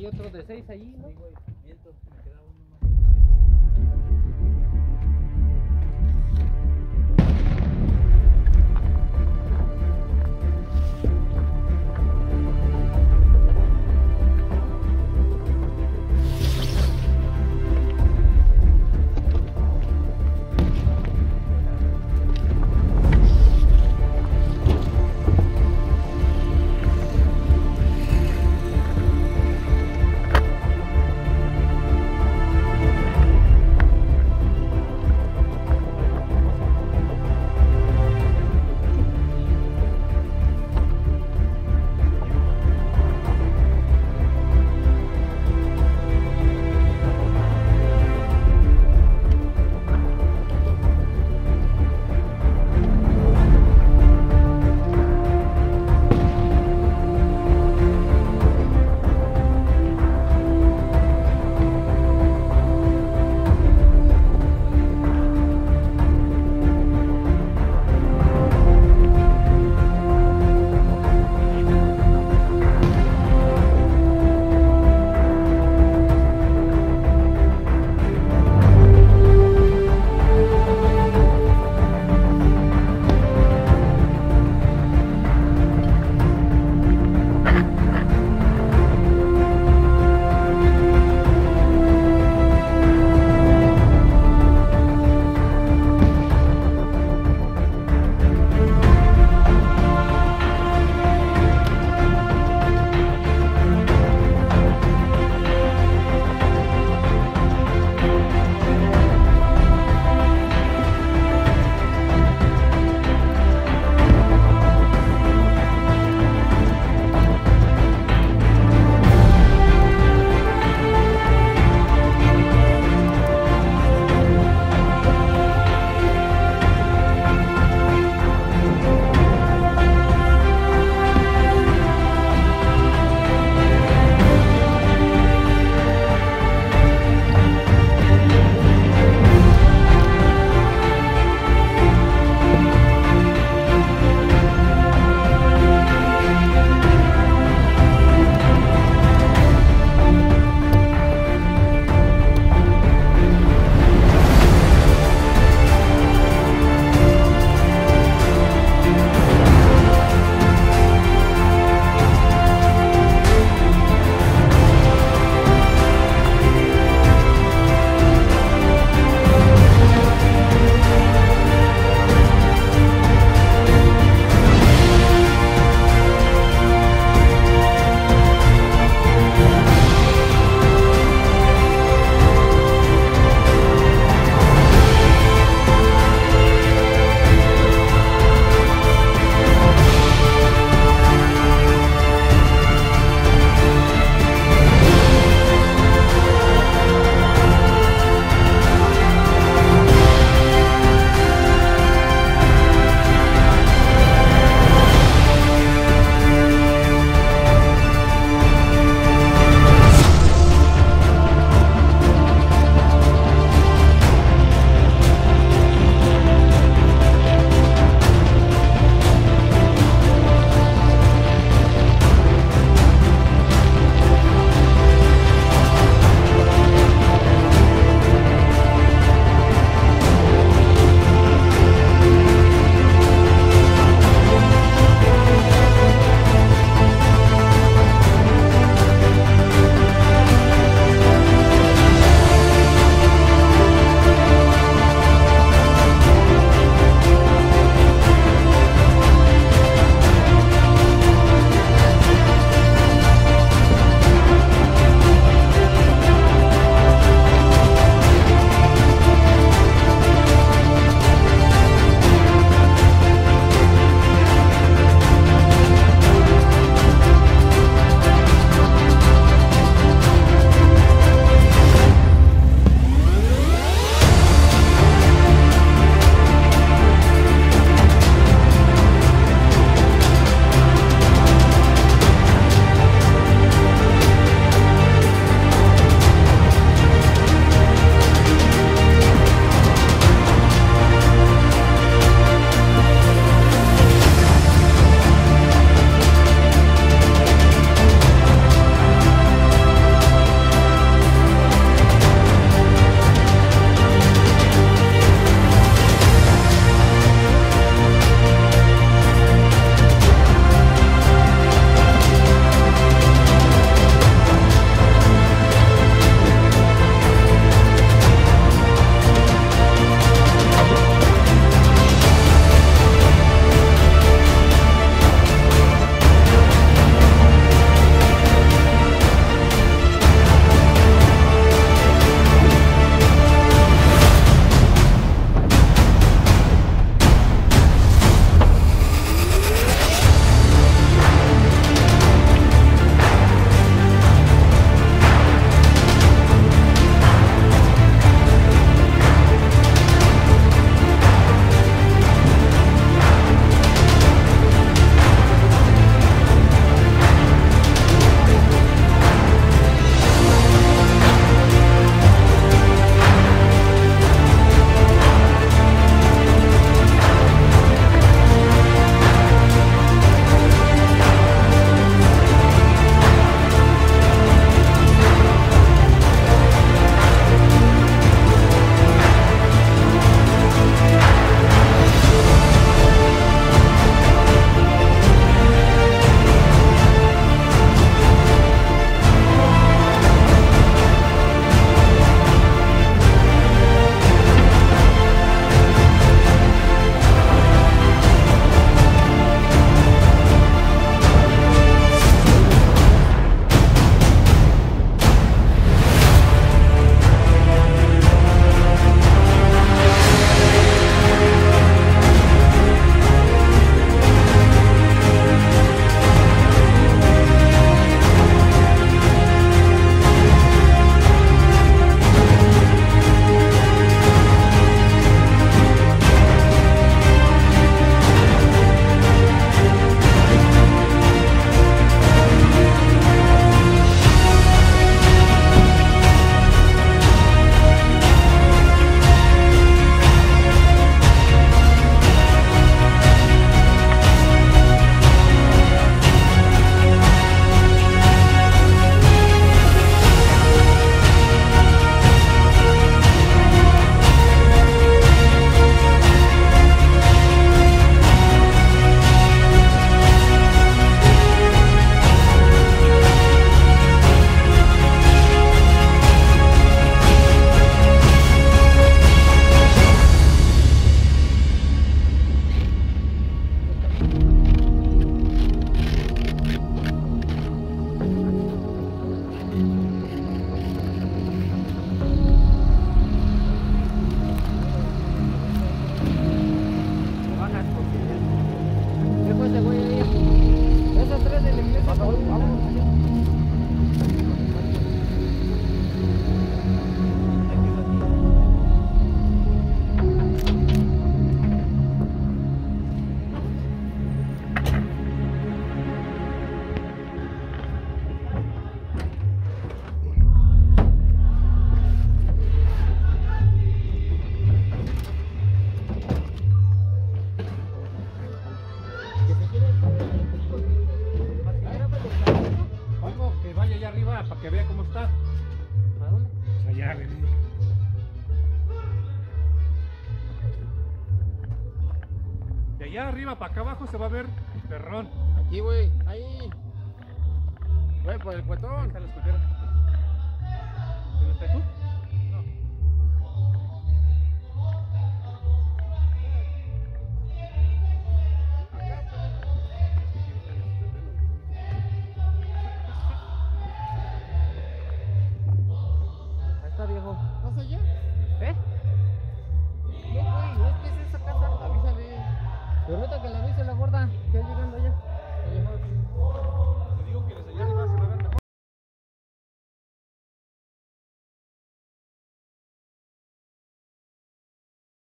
Hay otro de 6 allí. para que vea cómo está. ¿A dónde? allá, bebé. De allá arriba para acá abajo se va a ver el perrón. Aquí, güey, ahí. Güey, por el puetón. Ahí está la ¿Dónde estás tú? Viejo. ¿Estás allá? ¿Eh? No, güey, no es que es esa casa. Avísale. Pero ahorita que la avise la gorda, que llegando allá. Te digo que les se